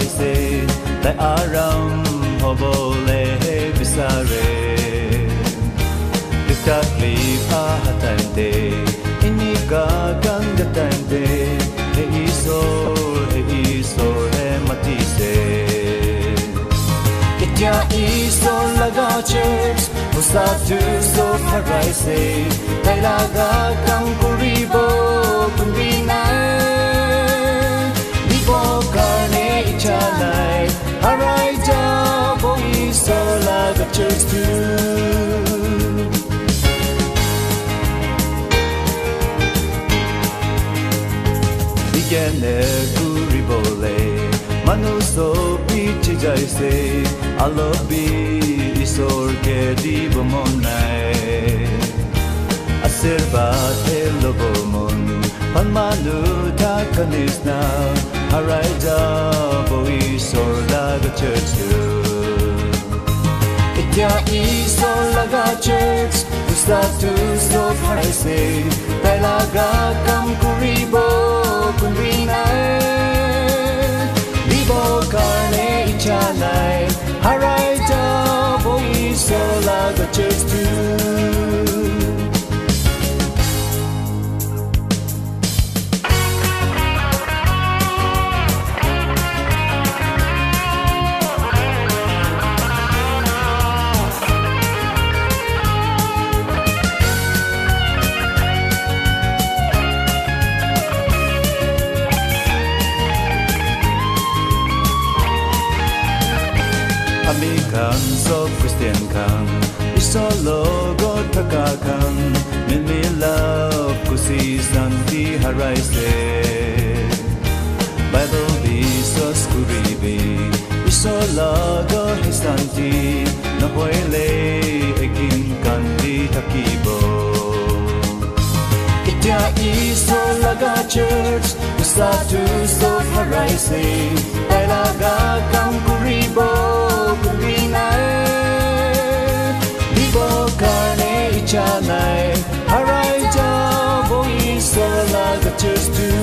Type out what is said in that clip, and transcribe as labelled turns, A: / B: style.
A: Christe Te aram hobole visare Iskatlip ahatante Inigagangatante He isor, he isor, he matise Itya isor lagaches Musa tu so parise Te lagar gene kuri bole manu so pi che ke di bomonai aserba te lo bomon pan manu ta kanisna harai ja bo tu Itya isor laga church Usta tu so paise Tailaga kam kuribo kunrina Libo karne ichalai Harai ja bo isor laga American so Christian kan Isolo go taka kan love kusi santi harai Bible bi. So skuri bi Isolo go hisanti Na hoile ekin kan di takibo Itya iso laga church? Usa tu so harai karne ichanai Harai ja bo isor laga church tu